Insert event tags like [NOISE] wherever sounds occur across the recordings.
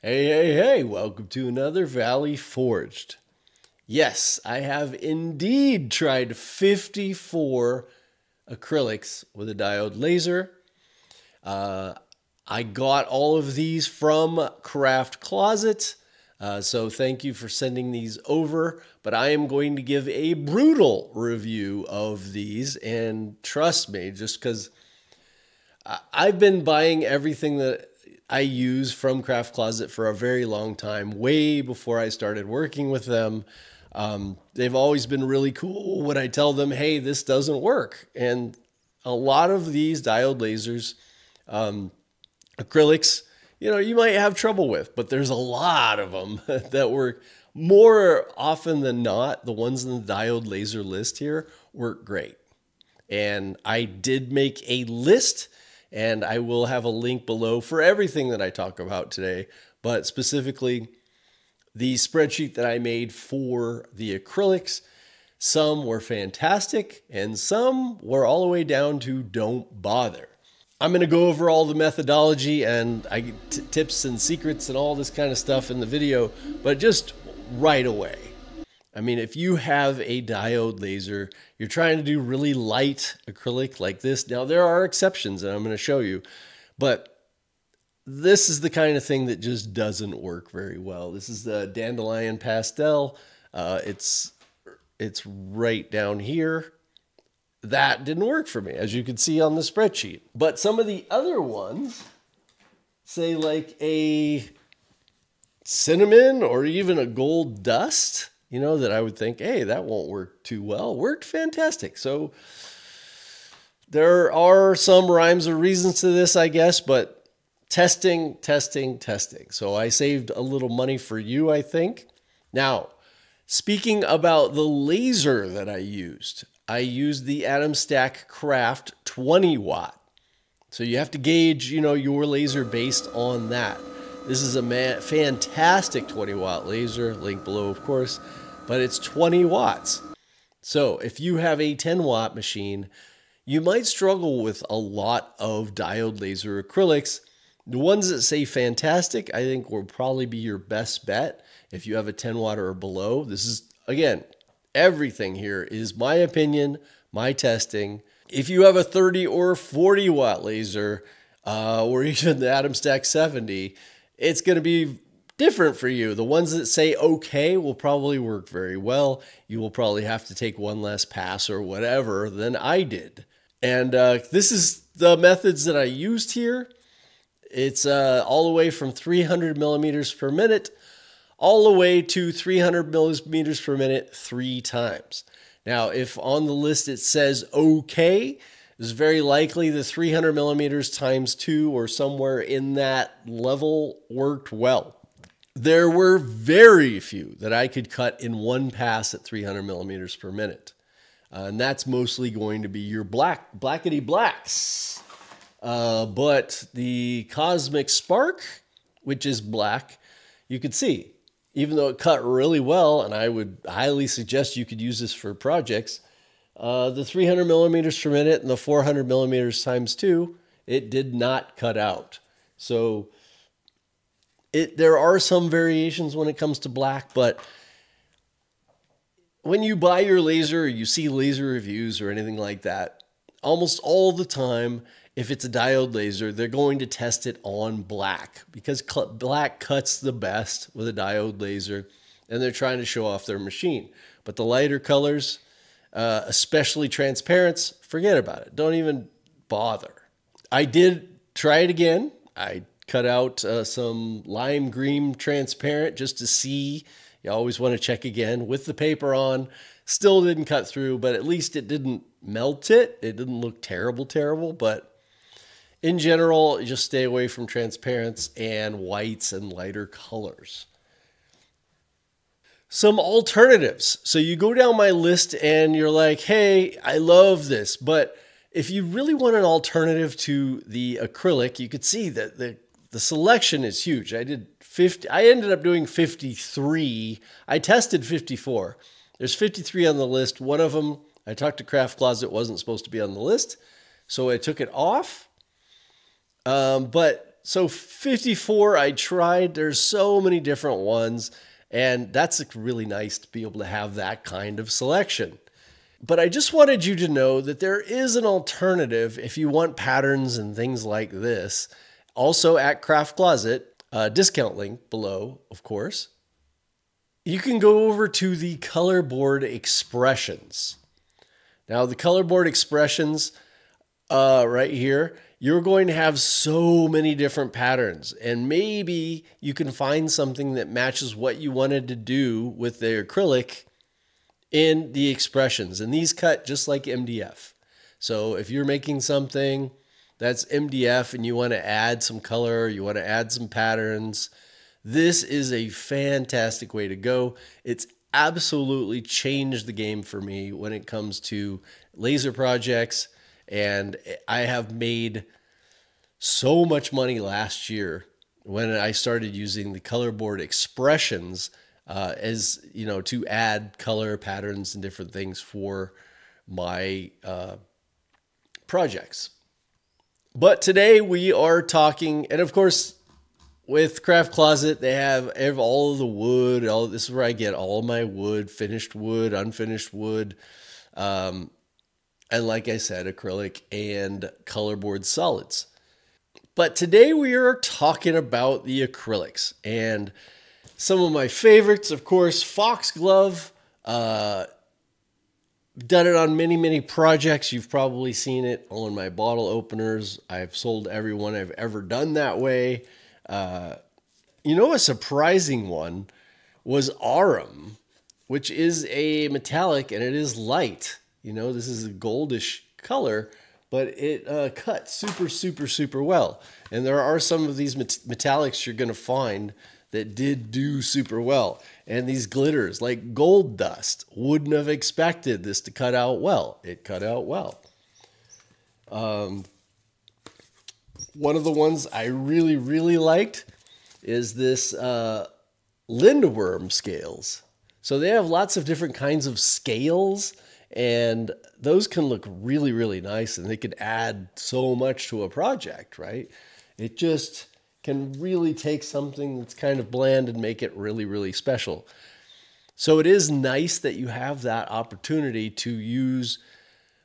Hey, hey, hey, welcome to another Valley Forged. Yes, I have indeed tried 54 acrylics with a diode laser. Uh, I got all of these from Craft Closet. Uh, so thank you for sending these over. But I am going to give a brutal review of these. And trust me, just because I've been buying everything that I use from Craft Closet for a very long time, way before I started working with them. Um, they've always been really cool when I tell them, hey, this doesn't work. And a lot of these diode lasers, um, acrylics, you know, you might have trouble with, but there's a lot of them [LAUGHS] that work more often than not. The ones in the diode laser list here work great. And I did make a list and I will have a link below for everything that I talk about today, but specifically the spreadsheet that I made for the acrylics. Some were fantastic and some were all the way down to don't bother. I'm going to go over all the methodology and I tips and secrets and all this kind of stuff in the video, but just right away. I mean, if you have a diode laser, you're trying to do really light acrylic like this. Now, there are exceptions, that I'm going to show you, but this is the kind of thing that just doesn't work very well. This is the Dandelion Pastel. Uh, it's, it's right down here. That didn't work for me, as you can see on the spreadsheet. But some of the other ones, say like a cinnamon or even a gold dust, you know, that I would think, hey, that won't work too well, worked fantastic. So there are some rhymes or reasons to this, I guess, but testing, testing, testing. So I saved a little money for you, I think. Now, speaking about the laser that I used, I used the AtomStack Kraft 20 watt. So you have to gauge, you know, your laser based on that. This is a fantastic 20 watt laser, link below, of course, but it's 20 watts. So if you have a 10 watt machine, you might struggle with a lot of diode laser acrylics. The ones that say fantastic, I think will probably be your best bet if you have a 10 watt or below. This is, again, everything here is my opinion, my testing. If you have a 30 or 40 watt laser, uh, or [LAUGHS] even the AtomStack 70, it's going to be different for you. The ones that say okay will probably work very well. You will probably have to take one less pass or whatever than I did. And uh, this is the methods that I used here. It's uh, all the way from 300 millimeters per minute all the way to 300 millimeters per minute three times. Now, if on the list it says okay, it's very likely the 300 millimeters times two or somewhere in that level worked well. There were very few that I could cut in one pass at 300 millimeters per minute. Uh, and that's mostly going to be your black, blackety blacks. Uh, but the Cosmic Spark, which is black, you could see, even though it cut really well, and I would highly suggest you could use this for projects, uh, the 300 millimeters per minute and the 400 millimeters times two, it did not cut out. So it there are some variations when it comes to black, but when you buy your laser, or you see laser reviews or anything like that, almost all the time, if it's a diode laser, they're going to test it on black because black cuts the best with a diode laser, and they're trying to show off their machine. But the lighter colors, uh, especially transparents, forget about it. Don't even bother. I did try it again. I cut out uh, some lime green transparent just to see. You always want to check again with the paper on. Still didn't cut through, but at least it didn't melt it. It didn't look terrible, terrible, but in general, just stay away from transparents and whites and lighter colors. Some alternatives. So you go down my list and you're like, hey, I love this, but if you really want an alternative to the acrylic, you could see that the the selection is huge. I did 50, I ended up doing 53. I tested 54. There's 53 on the list. One of them, I talked to Craft Closet, wasn't supposed to be on the list. So I took it off. Um, but So 54 I tried. There's so many different ones. And that's really nice to be able to have that kind of selection. But I just wanted you to know that there is an alternative if you want patterns and things like this. Also at Craft Closet, uh, discount link below, of course. You can go over to the color board expressions. Now, the color board expressions uh, right here, you're going to have so many different patterns. And maybe you can find something that matches what you wanted to do with the acrylic in the expressions. And these cut just like MDF. So if you're making something that's MDF and you want to add some color, you want to add some patterns, this is a fantastic way to go. It's absolutely changed the game for me when it comes to laser projects. And I have made so much money last year when I started using the color board expressions uh, as you know to add color patterns and different things for my uh, projects. But today we are talking, and of course, with Craft Closet, they have, all of the wood. All this is where I get all my wood, finished wood, unfinished wood, um, and like I said, acrylic and colorboard solids. But today we are talking about the acrylics and some of my favorites, of course, Foxglove. Uh, done it on many, many projects. You've probably seen it on my bottle openers. I've sold every one I've ever done that way. Uh, you know, a surprising one was Aurum, which is a metallic and it is light. You know, this is a goldish color, but it uh, cuts super, super, super well. And there are some of these met metallics you're going to find that did do super well. And these glitters, like gold dust, wouldn't have expected this to cut out well. It cut out well. Um, one of the ones I really, really liked is this uh, Lindworm scales. So they have lots of different kinds of scales, and those can look really, really nice, and they can add so much to a project, right? It just can really take something that's kind of bland and make it really, really special. So it is nice that you have that opportunity to use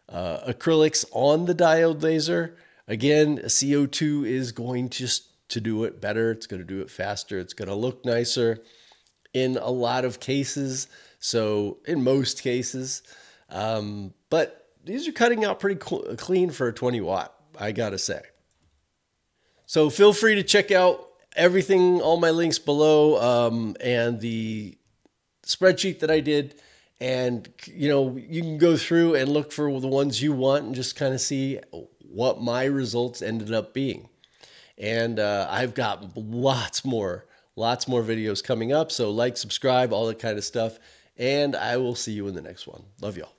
uh, acrylics on the diode laser. Again, CO2 is going just to do it better. It's going to do it faster. It's going to look nicer in a lot of cases. So in most cases, um, but these are cutting out pretty clean for a 20 watt, I got to say. So feel free to check out everything, all my links below, um, and the spreadsheet that I did. And, you know, you can go through and look for the ones you want and just kind of see what my results ended up being. And uh, I've got lots more, lots more videos coming up. So like, subscribe, all that kind of stuff. And I will see you in the next one. Love y'all.